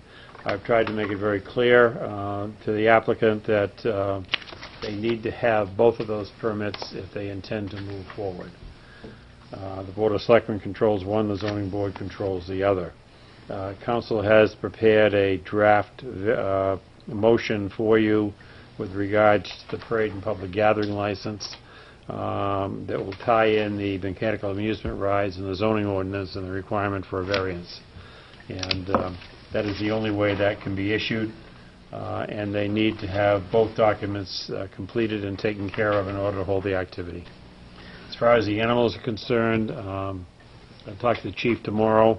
I've tried to make it very clear uh, to the applicant that uh, they need to have both of those permits if they intend to move forward. Uh, The Board of Selectmen controls one, the zoning board controls the other. Uh, Counsel has prepared a draft uh, motion for you with regards to the parade and public gathering license um, that will tie in the mechanical amusement rides and the zoning ordinance and the requirement for a variance. And um, that is the only way that can be issued, uh, and they need to have both documents uh, completed and taken care of in order to hold the activity. As far as the animals are concerned, um, I'll talk to the chief tomorrow,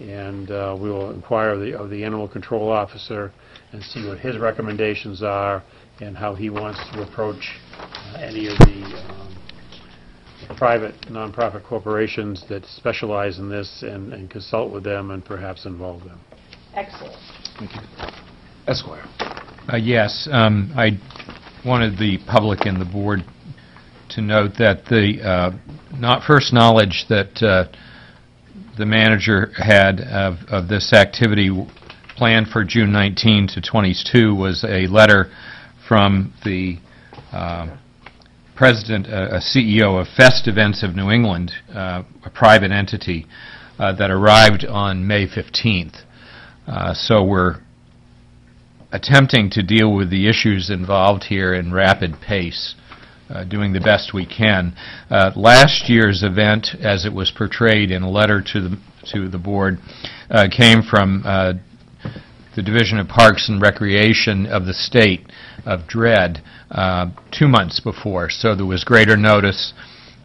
and uh, we will inquire of the, of the animal control officer and see what his recommendations are and how he wants to approach uh, any of the um, private, nonprofit corporations that specialize in this and and consult with them and perhaps involve them. Excellent. Esquire. Uh, Yes, um, I wanted the public and the board to note that the, uh, not first knowledge that uh, the manager had of of this activity planned for June 19 to 22 was a letter from the uh, president, uh, a CEO of Fest Events of New England, uh, a private entity, that arrived on May 15th. Uh, So we're attempting to deal with the issues involved here in rapid pace. uh, doing the best we can. Uh, Last year's event, as it was portrayed in a letter to the, to the board, uh, came from uh, the Division of Parks and Recreation of the state of DRED uh, two months before, so there was greater notice.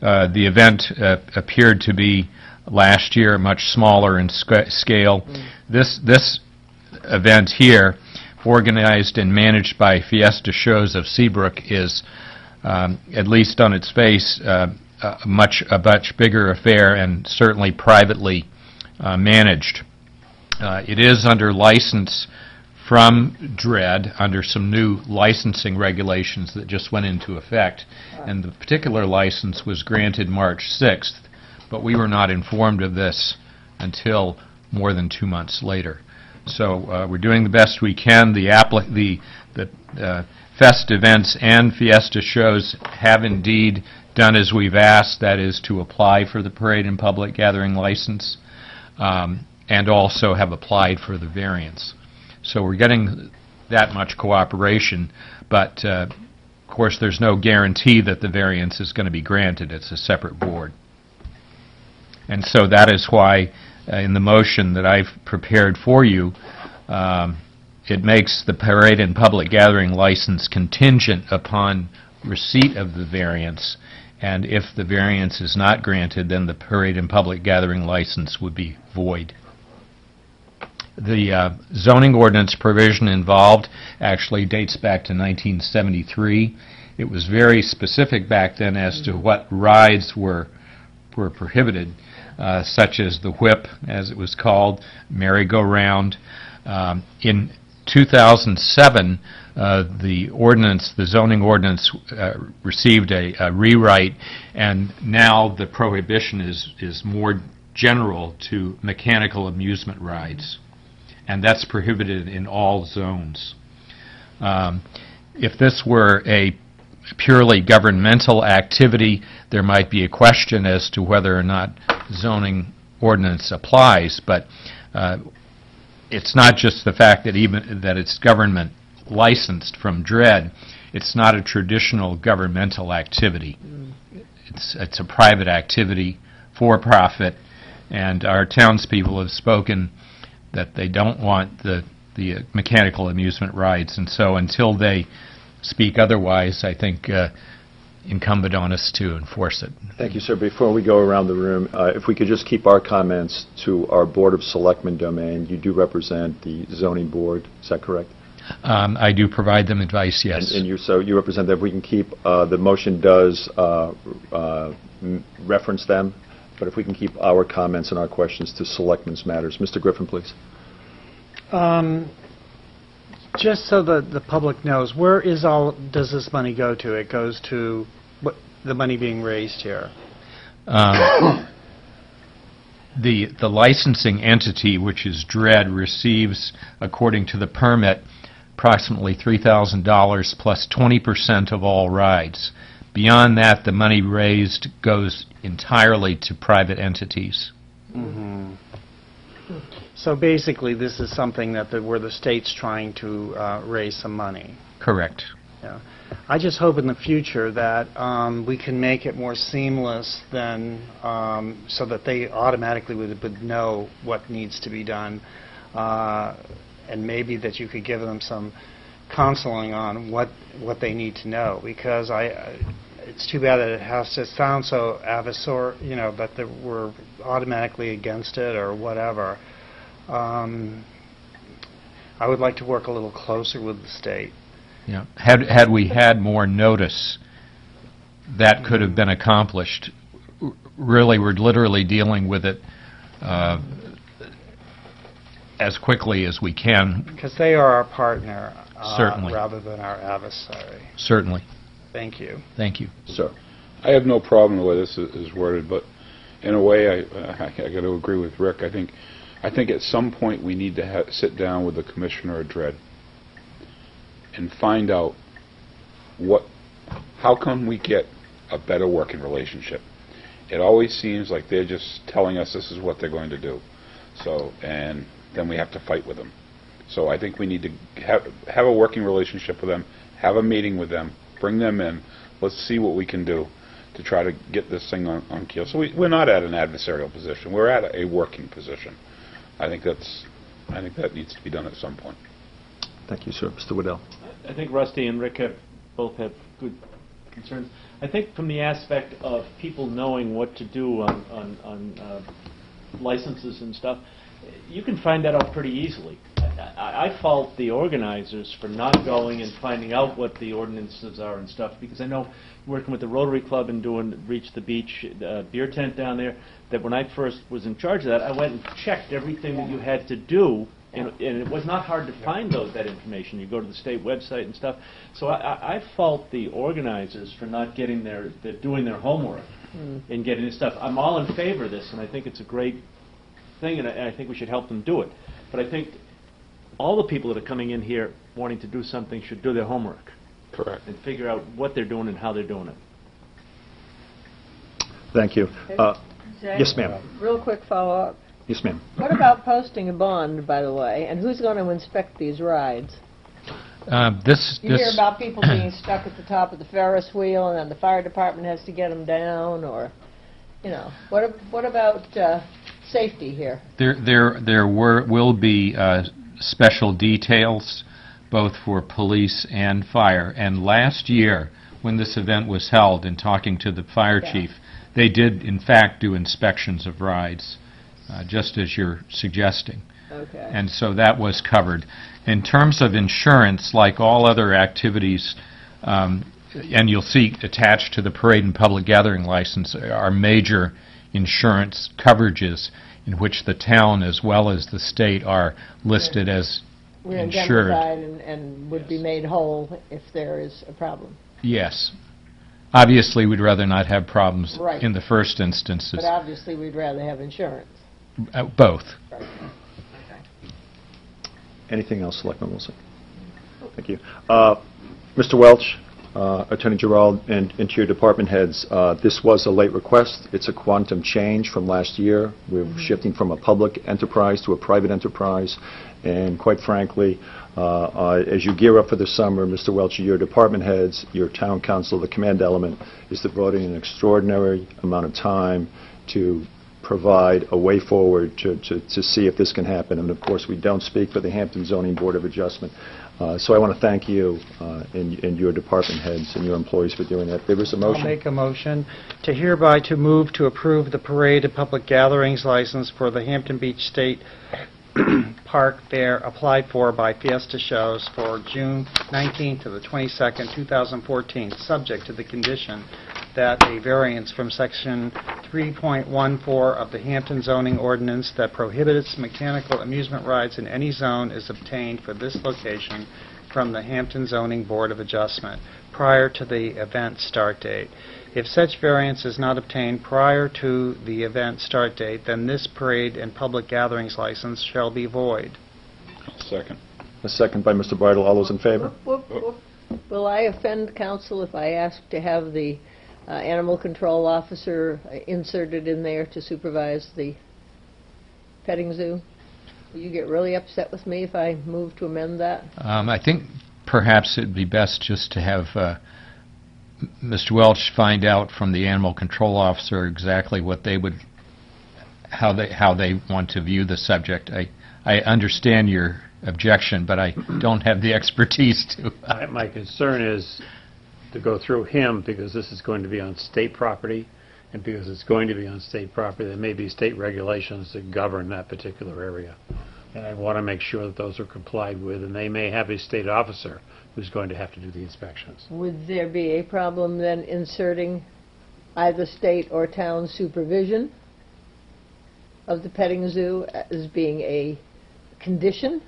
Uh, The event uh, appeared to be last year much smaller in sca- scale. This, this event here, organized and managed by Fiesta Shows of Seabrook, is, um, at least on its face, uh, a much, a much bigger affair and certainly privately uh, managed. Uh, It is under license from DRED, under some new licensing regulations that just went into effect, and the particular license was granted March 6th, but we were not informed of this until more than two months later. So uh, we're doing the best we can. The the the uh, Fest events and Fiesta shows have indeed done as we've asked, that is to apply for the parade and public gathering license, um, and also have applied for the variance. So we're getting that much cooperation, but uh, of course, there's no guarantee that the variance is going to be granted. It's a separate board. And so that is why, uh, in the motion that I've prepared for you, um, it makes the parade and public gathering license contingent upon receipt of the variance, and if the variance is not granted, then the parade and public gathering license would be void. The uh, zoning ordinance provision involved actually dates back to 1973. It was very specific back then as to what rides were were prohibited, uh, such as the whip, as it was called, merry-go-round. Um, In 2007, uh, the ordinance, the zoning ordinance uh, received a a rewrite, and now the prohibition is is more general to mechanical amusement rides, and that's prohibited in all zones. Um, If this were a purely governmental activity, there might be a question as to whether or not zoning ordinance applies, but uh, it's not just the fact that even, that it's government licensed from DRED, it's not a traditional governmental activity. It's, it's a private activity, for profit, and our townspeople have spoken that they don't want the, the mechanical amusement rides, and so until they speak otherwise, I think uh, incumbent on us to enforce it. Thank you, sir. Before we go around the room, uh, if we could just keep our comments to our Board of Selectmen domain. You do represent the zoning board, is that correct? Um, I do provide them advice, yes. And and you, so you represent that. If we can keep, uh, the motion does uh, uh, m- reference them, but if we can keep our comments and our questions to selectmen's matters. Mr. Griffin, please. Um, Just so the, the public knows, where is all, does this money go to? It goes to, what, the money being raised here? Um, The the licensing entity, which is DRED, receives, according to the permit, approximately $3,000 plus 20% of all rides. Beyond that, the money raised goes entirely to private entities. So basically, this is something that, the- where the state's trying to uh, raise some money. Correct. Yeah. I just hope in the future that um, we can make it more seamless than, um, so that they automatically would would know what needs to be done, uh, and maybe that you could give them some counseling on what what they need to know, because I, I- it's too bad that it has to sound so adversar, you know, but that we're automatically against it or whatever. Um, I would like to work a little closer with the state. Yeah. Had had we had more notice, that could have been accomplished. R- Really, we're literally dealing with it uh, as quickly as we can, Because they are our partner. uh, Certainly. Rather than our adversary. certainly. Thank you. Thank you. Sir. I have no problem the way this is is worded, but in a way, I, I got to agree with Rick. I think, I think at some point we need to ha- sit down with the Commissioner of DRED and find out what, how can we get a better working relationship? It always seems like they're just telling us this is what they're going to do. So, and then we have to fight with them. So I think we need to have, have a working relationship with them, have a meeting with them, bring them in, let's see what we can do to try to get this thing on, on keel. So we, we're not at an adversarial position, we're at a working position. I think that's, I think that needs to be done at some point. Thank you, sir. Mr. Waddell? I think Rusty and Rick have, both have good concerns. I think from the aspect of people knowing what to do on, on, on uh, licenses and stuff, you can find that out pretty easily. I, I fault the organizers for not going and finding out what the ordinances are and stuff, because I know, working with the Rotary Club and doing Reach the Beach uh, beer tent down there, that when I first was in charge of that, I went and checked everything that you had to do, and, and it was not hard to find those, that information. You go to the state website and stuff. So I, I I fault the organizers for not getting their, their doing their homework and getting this stuff. I'm all in favor of this, and I think it's a great thing, and I, and I think we should help them do it. But I think all the people that are coming in here wanting to do something should do their homework Correct. and figure out what they're doing and how they're doing it. Thank you. Uh, Jay? Yes, ma'am. Real quick follow-up. Yes, ma'am. What about posting a bond, by the way, and who's going to inspect these rides? Uh, This, You hear this, about people being stuck at the top of the Ferris wheel, and then the fire department has to get them down, or, you know, what, ab- what about uh, safety here? there, there there were, will be uh, special details, both for police and fire. And last year, when this event was held, in talking to the fire Yeah. chief, they did in fact do inspections of rides, uh, just as you're suggesting. Okay. And so that was covered. In terms of insurance, like all other activities, um, and you'll see attached to the parade and public gathering license are major insurance coverages in which the town as well as the state are listed as We're insured. indemnified and, and would be made whole if there is a problem. Yes. Obviously, we'd rather not have problems Right. in the first instances. But obviously, we'd rather have insurance. Uh, Both. Anything else, Selectman Wilson? Thank you. Uh, Mr. Welch, uh, Attorney Gearreald, and and to your department heads, uh, this was a late request. It's a quantum change from last year. We're shifting from a public enterprise to a private enterprise, and quite frankly, uh, uh, as you gear up for the summer, Mr. Welch, your department heads, your town counsel, the command element is devoting an extraordinary amount of time to provide a way forward to, to, to see if this can happen. And of course, we don't speak for the Hampton Zoning Board of Adjustment. Uh, so I want to thank you uh, and, and your department heads and your employees for doing that. There was a I'll motion. make a motion to hereby to move to approve the parade and public gatherings license for the Hampton Beach State Park Fair applied for by Fiesta Shows for June 19th to the 22nd, 2014, subject to the condition that a variance from Section 3.14 of the Hampton zoning ordinance that prohibits mechanical amusement rides in any zone is obtained for this location from the Hampton Zoning Board of Adjustment prior to the event start date. If such variance is not obtained prior to the event start date, then this parade and public gatherings license shall be void. Second. A second by Mr. Bridle. All those in favor? Whoop, whoop, whoop. Will I offend counsel if I ask to have the uh, animal control officer uh, inserted in there to supervise the petting zoo? Will you get really upset with me if I move to amend that? Um, I think perhaps it'd be best just to have uh, Mr. Welch find out from the animal control officer exactly what they would, how they, how they want to view the subject. I, I understand your objection, but I don't have the expertise to. My- My concern is to go through him, because this is going to be on state property, and because it's going to be on state property, there may be state regulations that govern that particular area. And I want to make sure that those are complied with, and they may have a state officer who's going to have to do the inspections. Would there be a problem then inserting either state or town supervision of the petting zoo as being a condition?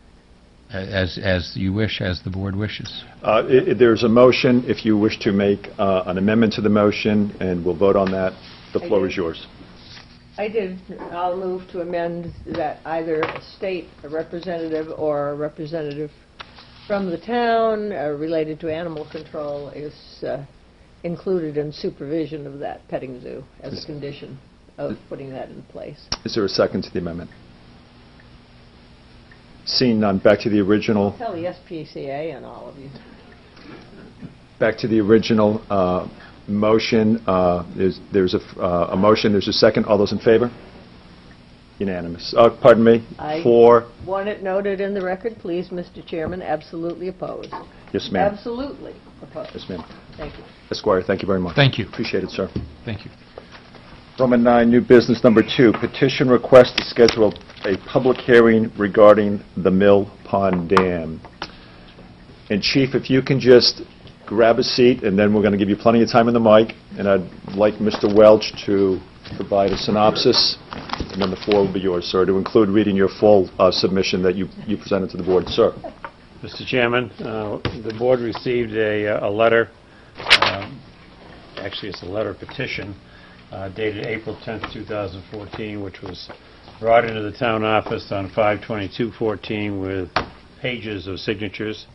As, as you wish, as the board wishes. Uh, i- i- There's a motion. If you wish to make uh, an amendment to the motion, and we'll vote on that, the I floor do. is yours. I did, I'll move to amend that either a state representative or a representative from the town uh, related to animal control is uh, included in supervision of that petting zoo as a condition of putting that in place. Is there a second to the amendment? Seeing none, back to the original. Tell the SPCA and all of you. Back to the original uh, motion, uh, there's there's a f- uh, a motion, there's a second, all those in favor? Unanimous. Uh, Pardon me? I- Four, Want it noted in the record, please, Mr. Chairman, absolutely opposed. yes, ma'am. Absolutely opposed. Yes, ma'am. Thank you. Esquire, thank you very much. Thank you. Appreciate it, sir. Thank you. Roman 9, new business number two, petition request to schedule a public hearing regarding the Mill Pond Dam. And Chief, if you can just grab a seat, and then we're going to give you plenty of time on the mic, and I'd like Mr. Welch to provide a synopsis, and then the floor will be yours, sir, to include reading your full uh, submission that you you presented to the board. Sir? Mr. Chairman, uh, the board received a uh, a letter, um, actually, it's a letter petition uh, dated April 10th, 2014, which was brought into the town office on 5/22/14 with pages of signatures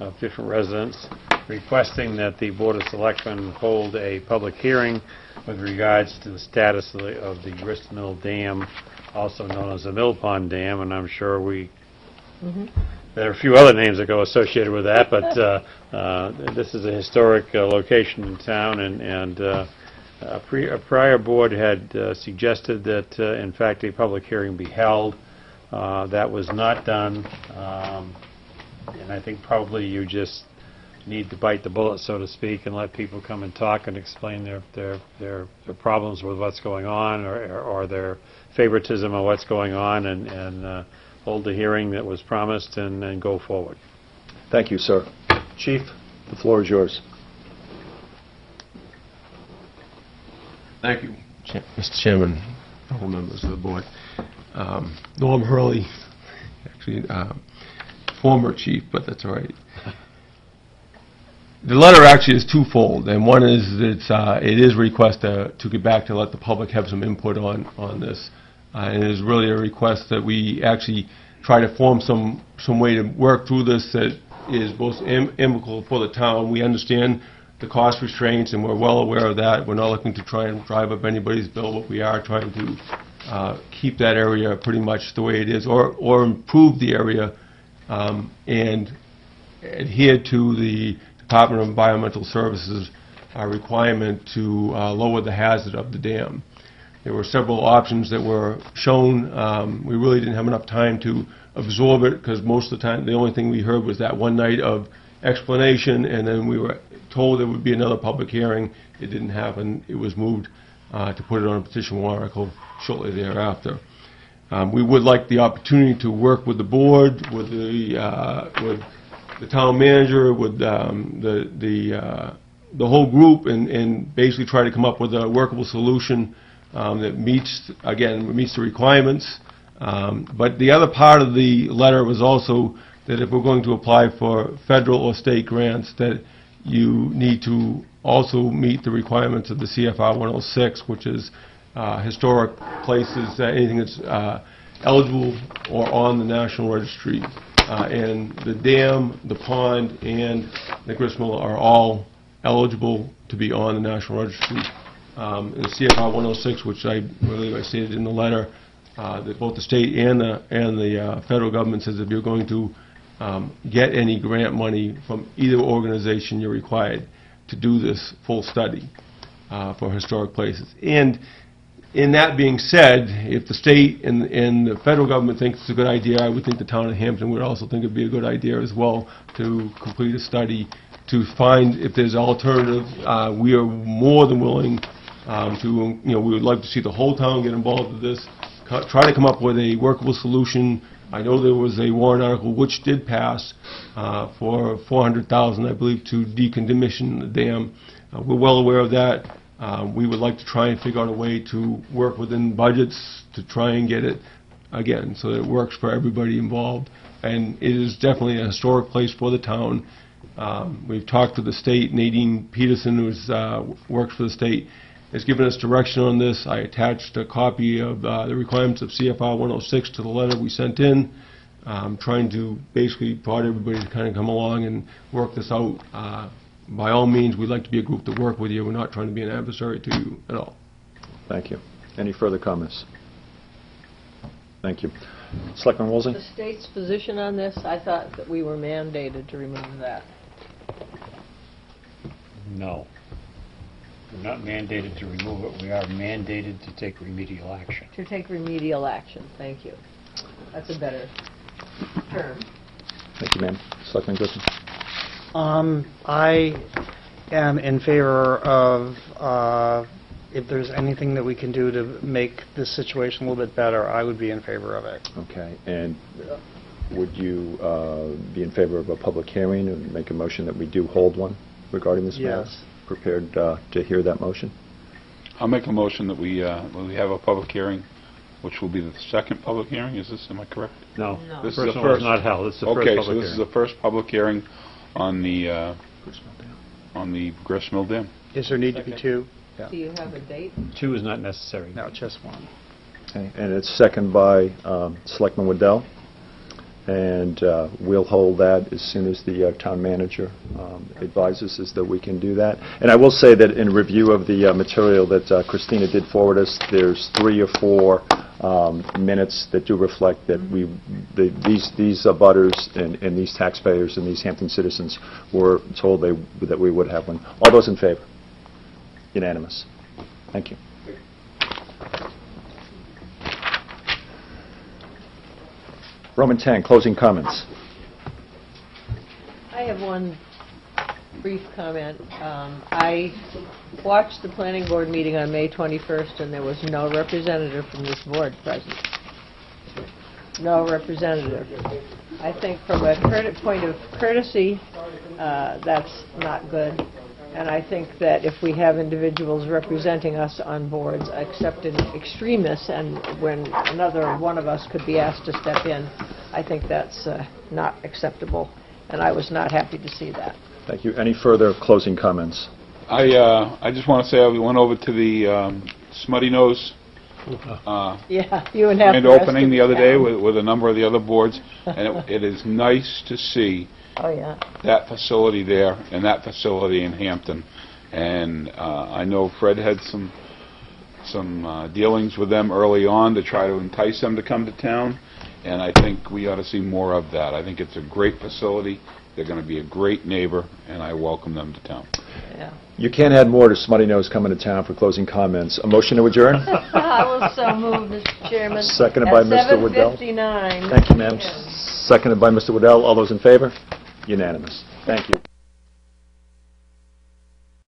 of different residents requesting that the Board of Selectmen hold a public hearing with regards to the status of the of the Grist Mill Dam, also known as the Mill Pond Dam, and I'm sure we there are a few other names that go associated with that, but uh, uh, this is a historic uh, location in town, and, and uh, a pre- a prior board had uh, suggested that, uh, in fact, a public hearing be held. Uh, That was not done, um, and I think probably you just need to bite the bullet, so to speak, and let people come and talk and explain their, their, their their problems with what's going on, or, or their favoritism of what's going on, and, and uh, hold the hearing that was promised and, and go forward. Thank you, sir. Chief, the floor is yours. Thank you, Cha- Mr. Chairman, all members of the board. Um, Norm Hurley, actually, uh, former chief, but that's all right. The letter actually is twofold, and one is it's, uh, it is request to to get back to let the public have some input on, on this. Uh, And it is really a request that we actually try to form some, some way to work through this that is both am- amicable for the town. We understand the cost restraints, and we're well aware of that. We're not looking to try and drive up anybody's bill, but we are trying to uh, keep that area pretty much the way it is, or, or improve the area um, and adhere to the Department of Environmental Services uh, requirement to uh, lower the hazard of the dam. There were several options that were shown. Um, We really didn't have enough time to absorb it, because most of the time, the only thing we heard was that one night of explanation, and then we were told there would be another public hearing. It didn't happen. It was moved uh, to put it on a petition article shortly thereafter. Um, We would like the opportunity to work with the board, with the, uh, with the town manager, with um, the, the, uh, the whole group, and, and basically try to come up with a workable solution um, that meets, again, meets the requirements. Um, But the other part of the letter was also that if we're going to apply for federal or state grants, that you need to also meet the requirements of the CFR 106, which is historic places, uh, anything that's uh, eligible or on the National Registry. Uh, And the dam, the pond, and the grist mill are all eligible to be on the National Registry. Um, In CFR 106, which I believe I stated in the letter, uh, that both the state and the, and the uh, federal government says if you're going to um, get any grant money from either organization, you're required to do this full study uh, for historic places. And in that being said, if the state and, and the federal government thinks it's a good idea, I would think the town of Hampton would also think it'd be a good idea as well to complete a study to find if there's alternative. Uh, We are more than willing um, to, you know, we would like to see the whole town get involved with this, try to come up with a workable solution. I know there was a warrant article which did pass uh, for 400,000, I believe, to decommission the dam. Uh, We're well aware of that. Uh, We would like to try and figure out a way to work within budgets to try and get it, again, so that it works for everybody involved. And it is definitely a historic place for the town. Um, We've talked to the state, Nadine Peterson, who's, uh, works for the state, has given us direction on this. I attached a copy of uh, the requirements of CFR 106 to the letter we sent in, um, trying to basically prod everybody to kind of come along and work this out. By all means, we'd like to be a group to work with you. We're not trying to be an adversary to you at all. Thank you. Any further comments? Thank you. Selectman Woolsey? The state's position on this, I thought that we were mandated to remove that. No. We're not mandated to remove it, we are mandated to take remedial action. To take remedial action, thank you. That's a better term. Thank you, ma'am. Selectman Griffin? Um, I am in favor of, uh, if there's anything that we can do to make this situation a little bit better, I would be in favor of it. Okay, and would you uh, be in favor of a public hearing and make a motion that we do hold one regarding this matter? Yes. Prepared uh, to hear that motion? I'll make a motion that we, uh, we have a public hearing, which will be the second public hearing, is this, am I correct? No. No. This is First the one was first. not held, it's the first Okay, public so hearing. this is the first public hearing on the, uh, on the Grist Mill Dam. Does there need to be two? Do you have a date? Two is not necessary. No, just one. Okay, and it's second by um, Selectman Waddell, and uh, we'll hold that as soon as the uh, town manager um, advises us that we can do that. And I will say that in review of the uh, material that uh, Christina did forward us, there's three or four um, minutes that do reflect that we, the- these these butters and and these taxpayers and these Hampton citizens were told they that we would have one. All those in favor? Unanimous. Thank you. Roman 10, closing comments. I have one brief comment. Um, I watched the planning board meeting on May 21st, and there was no representative from this board present. No representative. I think from a point of courtesy, uh, that's not good. And I think that if we have individuals representing us on boards, except in extremis, and when another one of us could be asked to step in, I think that's uh, not acceptable, and I was not happy to see that. Thank you. Any further closing comments? I, uh, I just want to say, I went over to the um, Smuttynose uh, Yeah, you and half grand opening the other day with with a number of the other boards, and it- it is nice to see Oh, yeah. that facility there and that facility in Hampton. And uh, I know Fred had some, some uh, dealings with them early on to try to entice them to come to town, and I think we ought to see more of that. I think it's a great facility, they're going to be a great neighbor, and I welcome them to town. Yeah. You can't add more to Smuttynose coming to town for closing comments. A motion to adjourn? I was so moved, Mr. Chairman. Seconded by Mr. Waddell. At 7:59. Thank you, ma'am. Seconded by Mr. Waddell. All those in favor? Unanimous. Thank you.